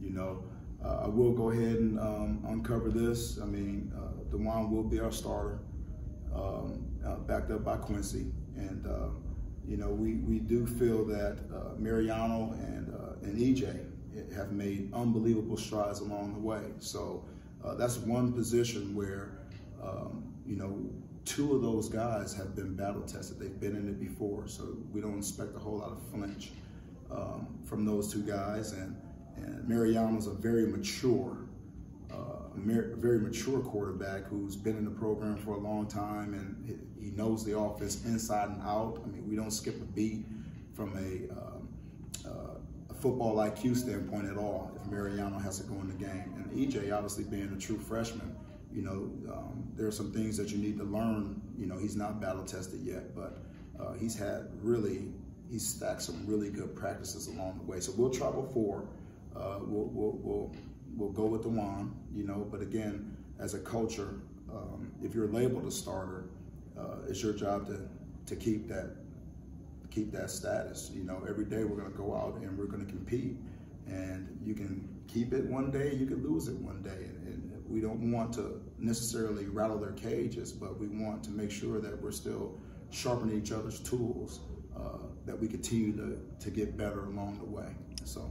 You know, uh, I will go ahead and um, uncover this. I mean, uh, D'Wan will be our starter, um, uh, backed up by Quincy, and uh, you know, we, we do feel that uh, Mariano and uh, and EJ have made unbelievable strides along the way. So that's one position where um, you know two of those guys have been battle tested. They've been in it before, so we don't expect a whole lot of flinch um, from those two guys. And and Mariano's a very mature, uh, very mature quarterback who's been in the program for a long time and he knows the offense inside and out. I mean, we don't skip a beat from a, um, uh, a football IQ standpoint at all if Mariano has to go in the game. And EJ, obviously being a true freshman, you know, um, there are some things that you need to learn. You know, he's not battle tested yet, but uh, he's had really, he's stacked some really good practices along the way. So we'll travel four. Uh, we'll, we'll, we'll, we'll go with the one, you know, but again, as a culture, um, if you're labeled a starter, uh, it's your job to, to keep that keep that status. You know, every day we're going to go out and we're going to compete, and you can keep it one day, you can lose it one day, and, and, we don't want to necessarily rattle their cages, but we want to make sure that we're still sharpening each other's tools, uh, that we continue to to get better along the way. So.